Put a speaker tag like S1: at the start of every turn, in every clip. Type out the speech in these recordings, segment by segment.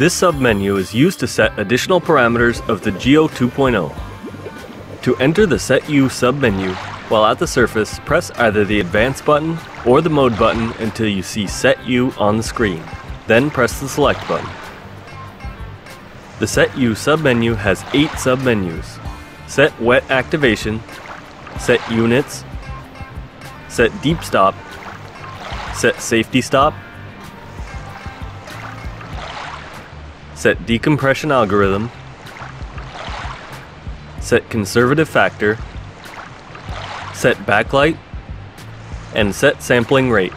S1: This submenu is used to set additional parameters of the Geo 2.0. To enter the Set U submenu, while at the surface, press either the Advance button or the Mode button until you see Set U on the screen. Then press the Select button. The Set U submenu has 8 submenus. Set Wet Activation, Set Units, Set Deep Stop, Set Safety Stop, Set Decompression Algorithm, Set Conservative Factor, Set Backlight, and Set Sampling Rate.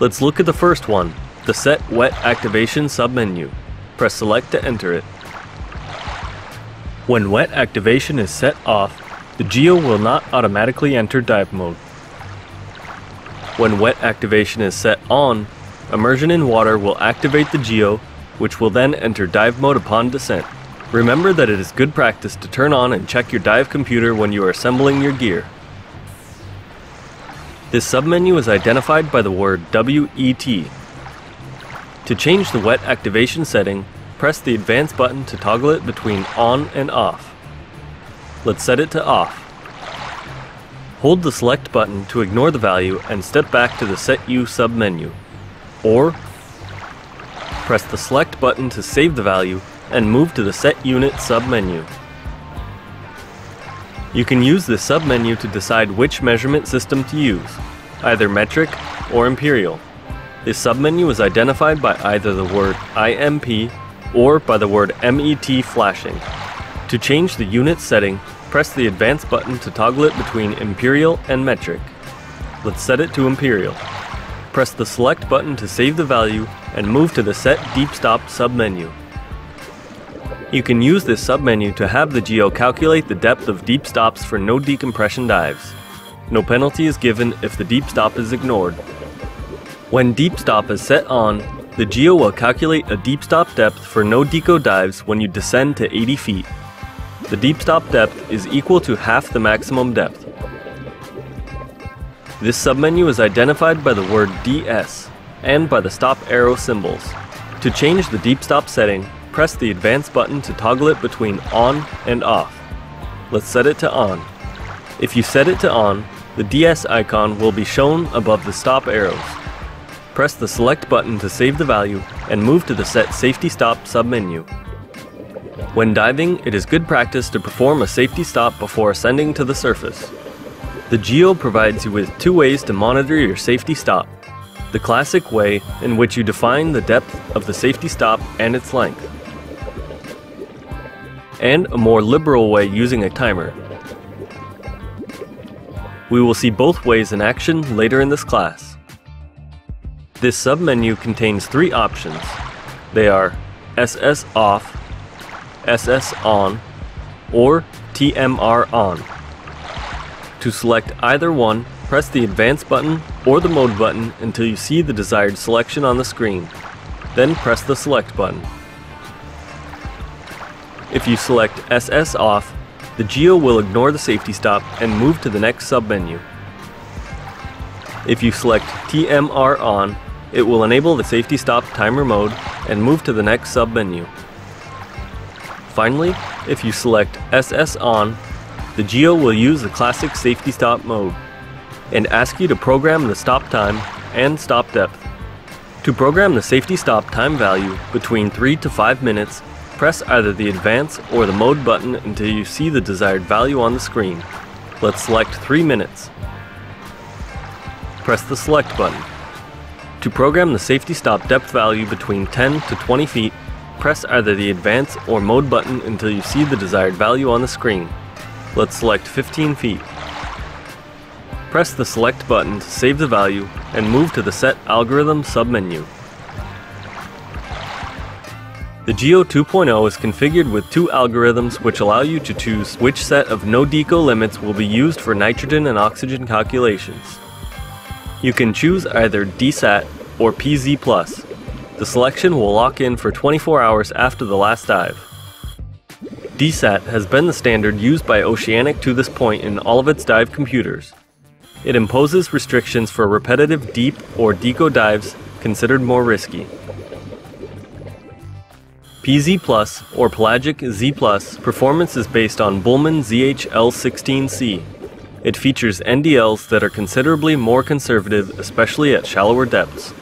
S1: Let's look at the first one, the Set Wet Activation submenu. Press Select to enter it. When wet activation is set off, the Geo will not automatically enter dive mode. When wet activation is set on, immersion in water will activate the Geo, which will then enter dive mode upon descent. Remember that it is good practice to turn on and check your dive computer when you are assembling your gear. This submenu is identified by the word WET, to change the wet activation setting, press the advance button to toggle it between on and off. Let's set it to off. Hold the select button to ignore the value and step back to the Set U submenu. Or, press the select button to save the value and move to the Set Unit submenu. You can use this submenu to decide which measurement system to use, either metric or imperial. This submenu is identified by either the word IMP or by the word MET flashing. To change the unit setting, press the Advance button to toggle it between Imperial and Metric. Let's set it to Imperial. Press the Select button to save the value and move to the Set Deep Stop submenu. You can use this submenu to have the Geo calculate the depth of deep stops for no decompression dives. No penalty is given if the deep stop is ignored, when deep stop is set on, the Geo will calculate a deep stop depth for no deco dives when you descend to 80 feet. The deep stop depth is equal to half the maximum depth. This submenu is identified by the word DS and by the stop arrow symbols. To change the deep stop setting, press the advance button to toggle it between on and off. Let's set it to on. If you set it to on, the DS icon will be shown above the stop arrows. Press the select button to save the value and move to the set safety stop submenu. When diving, it is good practice to perform a safety stop before ascending to the surface. The Geo provides you with two ways to monitor your safety stop. The classic way, in which you define the depth of the safety stop and its length. And a more liberal way using a timer. We will see both ways in action later in this class. This submenu contains three options. They are SS off, SS on, or TMR on. To select either one, press the advance button or the mode button until you see the desired selection on the screen. Then press the select button. If you select SS off, the Geo will ignore the safety stop and move to the next submenu. If you select TMR on, it will enable the safety stop timer mode and move to the next submenu. Finally, if you select SS on, the Geo will use the classic safety stop mode and ask you to program the stop time and stop depth. To program the safety stop time value between 3 to 5 minutes, press either the advance or the mode button until you see the desired value on the screen. Let's select 3 minutes. Press the select button. To program the safety stop depth value between 10 to 20 feet, press either the advance or mode button until you see the desired value on the screen. Let's select 15 feet. Press the select button to save the value and move to the set algorithm submenu. The Geo 2.0 is configured with two algorithms which allow you to choose which set of no deco limits will be used for nitrogen and oxygen calculations. You can choose either DSAT or PZ+. The selection will lock in for 24 hours after the last dive. DSAT has been the standard used by Oceanic to this point in all of its dive computers. It imposes restrictions for repetitive deep or deco dives considered more risky. PZ Plus or Pelagic Z Plus performance is based on Bühlmann ZHL16C. It features NDLs that are considerably more conservative, especially at shallower depths.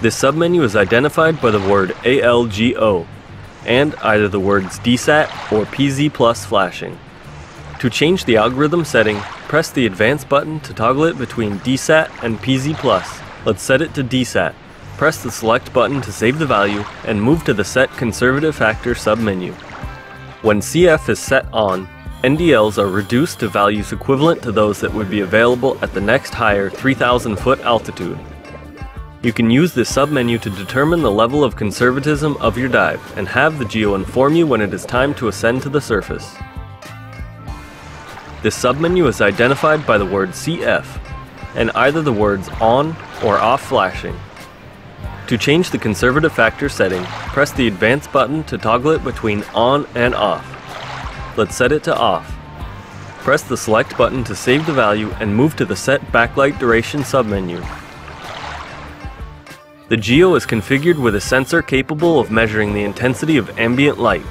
S1: This submenu is identified by the word ALGO and either the words DSAT or PZ Plus flashing. To change the algorithm setting, press the Advance button to toggle it between DSAT and PZ. Let's set it to DSAT. Press the Select button to save the value and move to the Set Conservative Factor submenu. When CF is set on, NDLs are reduced to values equivalent to those that would be available at the next higher 3000 foot altitude. You can use this submenu to determine the level of conservatism of your dive and have the geo inform you when it is time to ascend to the surface. This submenu is identified by the word CF and either the words on or off flashing. To change the conservative factor setting, press the advanced button to toggle it between on and off. Let's set it to off. Press the select button to save the value and move to the set backlight duration submenu. The Geo is configured with a sensor capable of measuring the intensity of ambient light.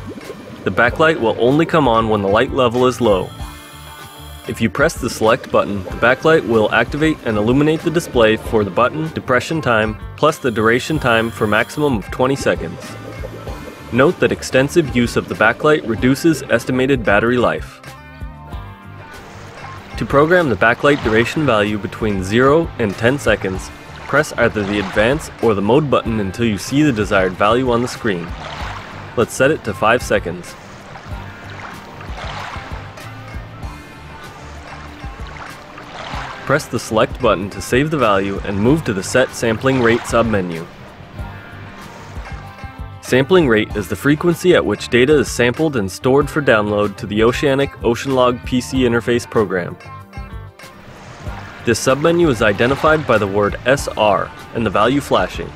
S1: The backlight will only come on when the light level is low, if you press the select button, the backlight will activate and illuminate the display for the button depression time plus the duration time for maximum of 20 seconds. Note that extensive use of the backlight reduces estimated battery life. To program the backlight duration value between 0 and 10 seconds, press either the advance or the mode button until you see the desired value on the screen. Let's set it to 5 seconds. Press the select button to save the value and move to the Set Sampling Rate submenu. Sampling rate is the frequency at which data is sampled and stored for download to the Oceanic OceanLog PC interface program. This submenu is identified by the word SR and the value flashing.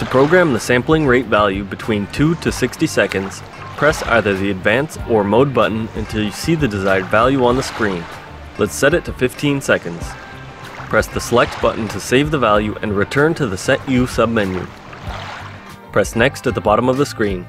S1: To program the sampling rate value between 2 to 60 seconds, press either the advance or mode button until you see the desired value on the screen. Let's set it to 15 seconds. Press the select button to save the value and return to the Set U submenu. Press next at the bottom of the screen.